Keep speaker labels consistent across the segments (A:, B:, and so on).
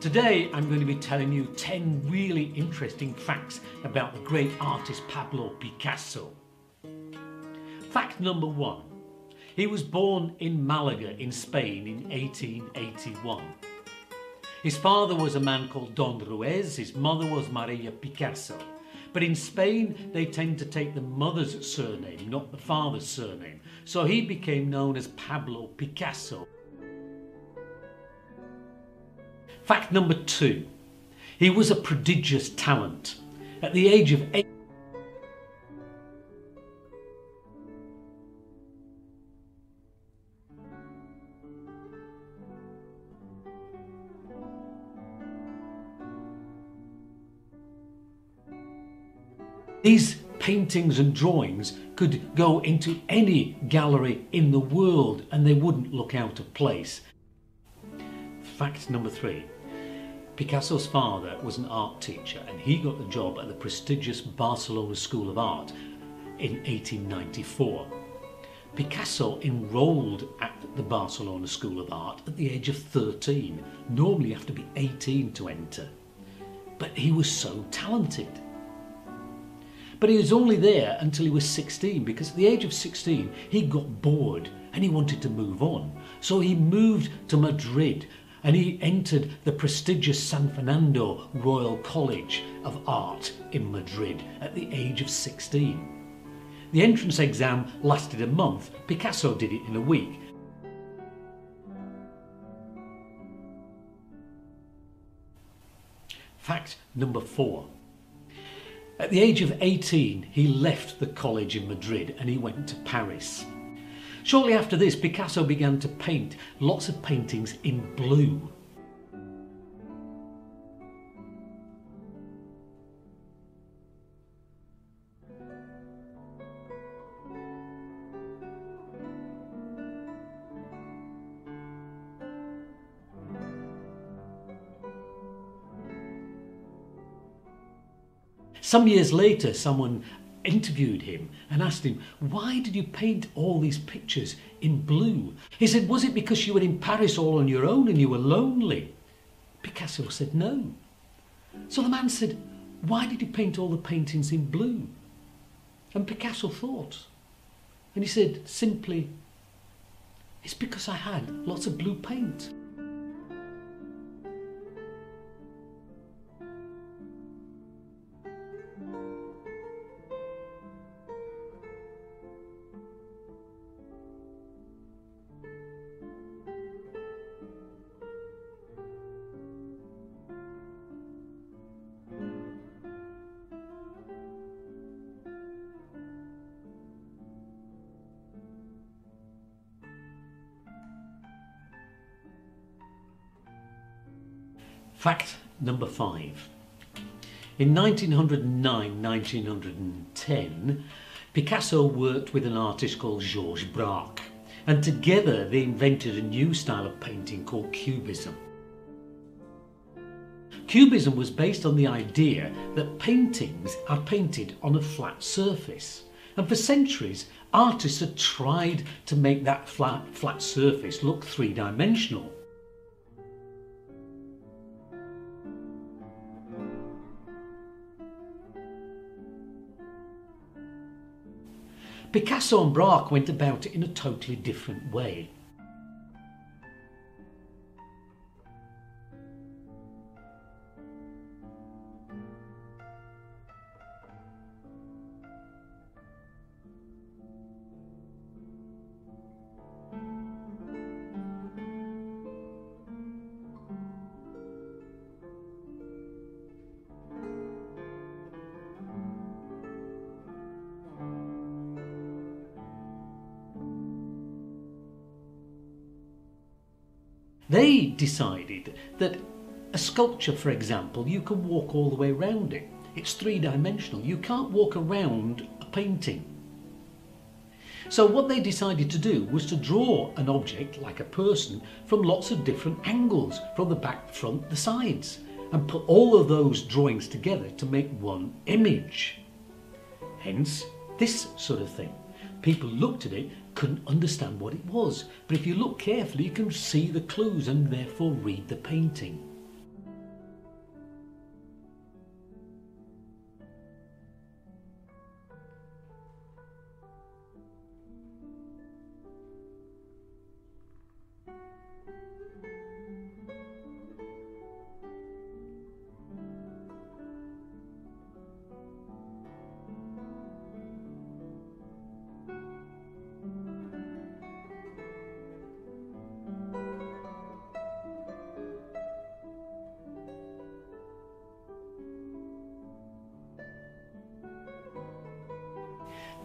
A: Today I'm going to be telling you 10 really interesting facts about the great artist Pablo Picasso. Fact number one. He was born in Malaga in Spain in 1881. His father was a man called Don Ruiz, his mother was Maria Picasso. But in Spain, they tend to take the mother's surname, not the father's surname. So he became known as Pablo Picasso. Fact number two. He was a prodigious talent. At the age of eight, These paintings and drawings could go into any gallery in the world and they wouldn't look out of place. Fact number three. Picasso's father was an art teacher and he got the job at the prestigious Barcelona School of Art in 1894. Picasso enrolled at the Barcelona School of Art at the age of 13. Normally you have to be 18 to enter. But he was so talented. But he was only there until he was 16 because at the age of 16 he got bored and he wanted to move on. So he moved to Madrid and he entered the prestigious San Fernando Royal College of Art in Madrid at the age of 16. The entrance exam lasted a month, Picasso did it in a week. Fact number four. At the age of 18, he left the college in Madrid and he went to Paris. Shortly after this, Picasso began to paint lots of paintings in blue. Some years later, someone interviewed him and asked him, Why did you paint all these pictures in blue? He said, Was it because you were in Paris all on your own and you were lonely? Picasso said, No. So the man said, Why did you paint all the paintings in blue? And Picasso thought. And he said, Simply, it's because I had lots of blue paint. Fact number five. In 1909-1910, Picasso worked with an artist called Georges Braque, and together they invented a new style of painting called Cubism. Cubism was based on the idea that paintings are painted on a flat surface. And for centuries, artists had tried to make that flat, flat surface look three-dimensional. Picasso and Braque went about it in a totally different way. They decided that a sculpture, for example, you can walk all the way around it. It's three dimensional. You can't walk around a painting. So what they decided to do was to draw an object, like a person, from lots of different angles, from the back, front, the sides, and put all of those drawings together to make one image. Hence, this sort of thing. People looked at it couldn't understand what it was. But if you look carefully, you can see the clues and therefore read the painting.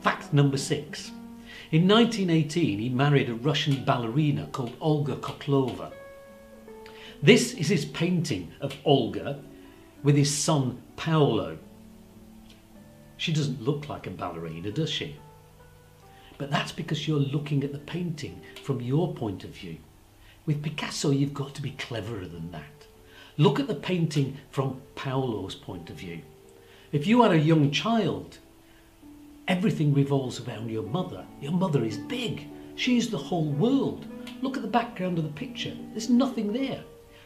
A: Fact number six. In 1918, he married a Russian ballerina called Olga Koklova. This is his painting of Olga with his son Paolo. She doesn't look like a ballerina, does she? But that's because you're looking at the painting from your point of view. With Picasso, you've got to be cleverer than that. Look at the painting from Paolo's point of view. If you are a young child, everything revolves around your mother. Your mother is big. She is the whole world. Look at the background of the picture. There's nothing there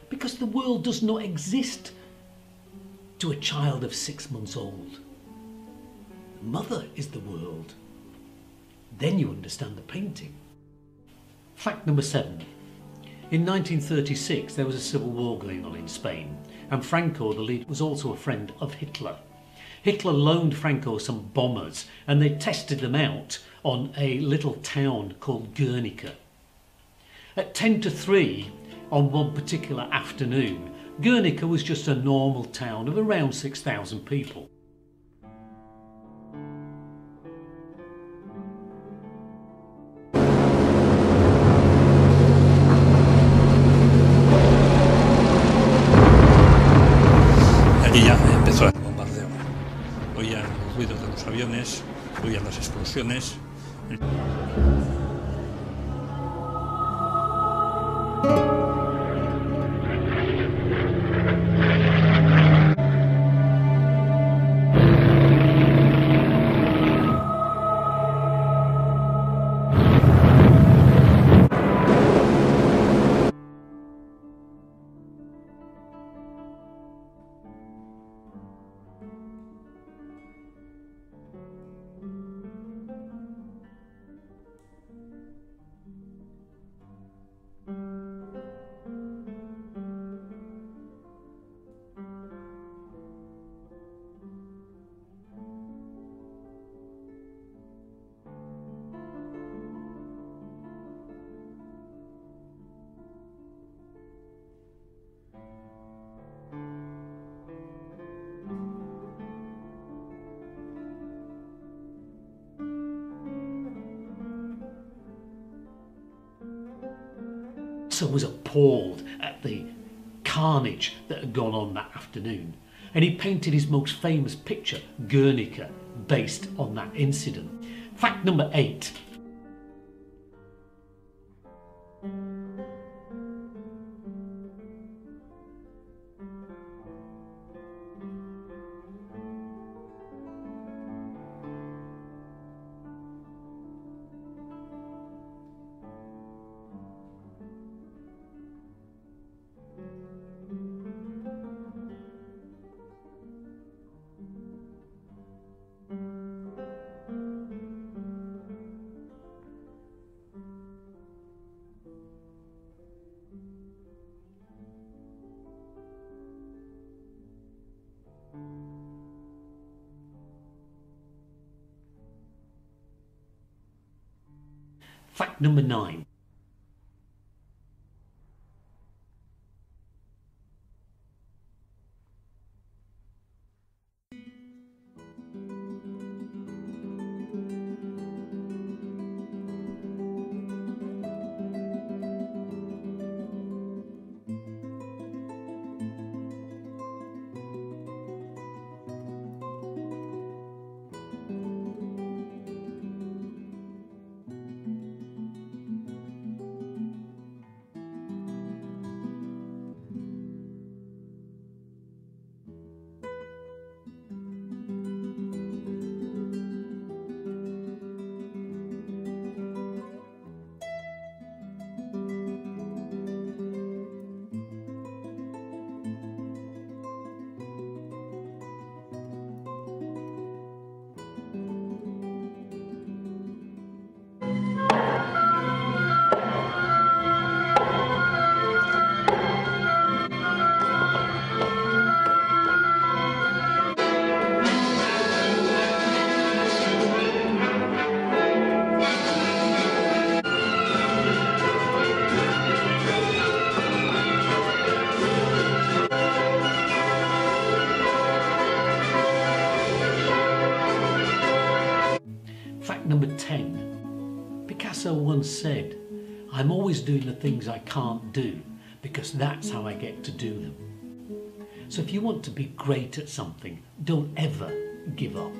A: because the world does not exist to a child of six months old. Mother is the world. Then you understand the painting. Fact number seven. In 1936, there was a civil war going on in Spain, and Franco, the leader, was also a friend of Hitler. Hitler loaned Franco some bombers, and they tested them out on a little town called Guernica. At 10 to 3 on one particular afternoon, Guernica was just a normal town of around 6,000 people.
B: ruido de los aviones, oían las explosiones.
A: So was appalled at the carnage that had gone on that afternoon. And he painted his most famous picture, Guernica, based on that incident. Fact number eight Fact number nine. Fact number 10 Picasso once said, I'm always doing the things I can't do because that's how I get to do them. So if you want to be great at something, don't ever give up.